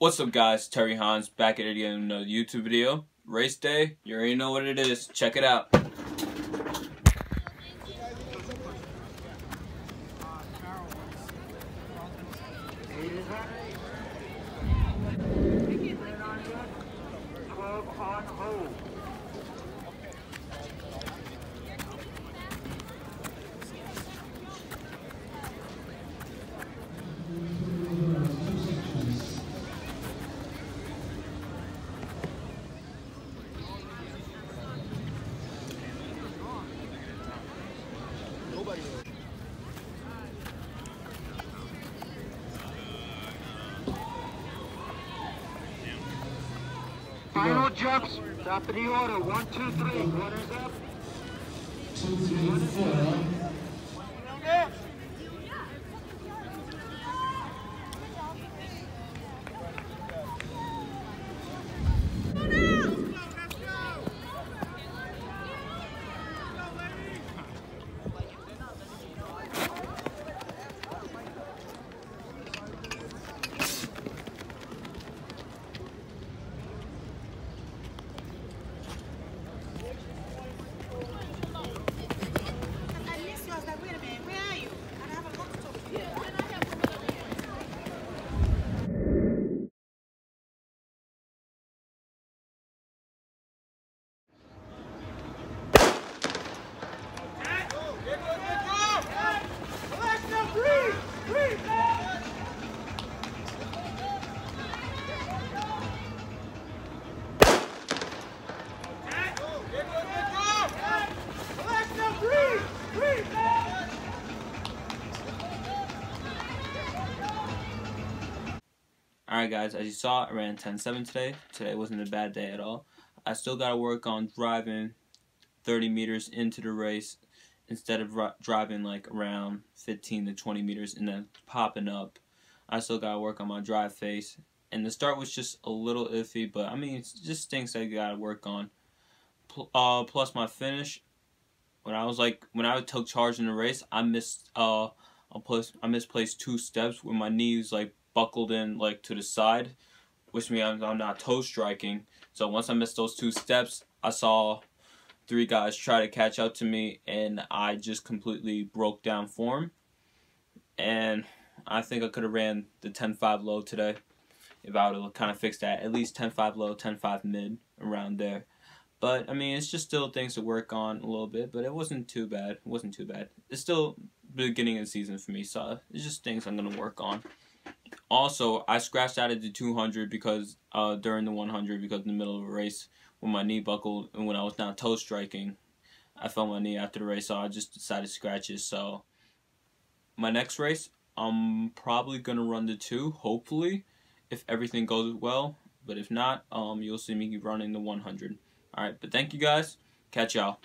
What's up guys, Terry Hinds back at it again with another YouTube video. Race day, you already know what it is, check it out. on hold. Final jumps, top of the order, one, two, three, runners up. Two, three, four. Alright guys, as you saw, I ran 10.7 today. Today wasn't a bad day at all. I still got to work on driving 30 meters into the race instead of driving like around 15 to 20 meters and then popping up. I still got to work on my drive phase. And the start was just a little iffy, but I mean, it's just things I got to work on. Uh, plus my finish, when I was like, when I took charge in the race, I missed, uh, I misplaced two steps with my knees like buckled in like to the side, which means I'm, I'm not toe striking. So once I missed those two steps, I saw three guys try to catch up to me, and I just completely broke down form. And I think I could have ran the 10-5 low today if I would have kind of fixed that. At least 10-5 low, 10-5 mid, around there. But, I mean, it's just still things to work on a little bit, but it wasn't too bad. It wasn't too bad. It's still beginning of the season for me, so it's just things I'm going to work on. Also, I scratched out of the 200 because uh, during the 100 because in the middle of a race when my knee buckled and when I was down toe striking, I felt my knee after the race, so I just decided to scratch it. So my next race, I'm probably gonna run the two, hopefully, if everything goes well. But if not, um, you'll see me running the 100. All right, but thank you guys. Catch y'all.